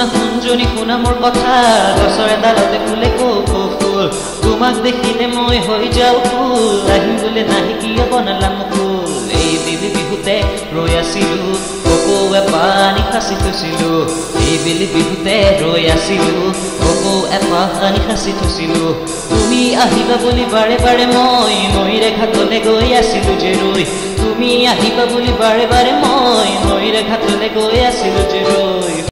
শুনা মোৰ কথা গছৰ এডালতে ফুলে কপৌ ফুল। তোমাক দেখিলে মই হৈ যাওঁ ফুল আহিম বোলে নাহি কিয় বনালা ফুল। এই বেলি বিহুতে ৰৈ আছিলো কপৌৱে পানী সাঁচি থৈছিলো। এই বেলি বিহুতে ৰৈ আছিলো কপৌ পানী সাঁচি থৈছিলো। তুমি আহিবা বুলি বাৰে বাৰে মই নৈৰে ঘাটলে গৈ আছিলো যে ৰৈ। তুমি আহিবা বুলি বাৰে বাৰে মই নৈৰে ঘাটলে গৈ আছিলো যে ৰৈ।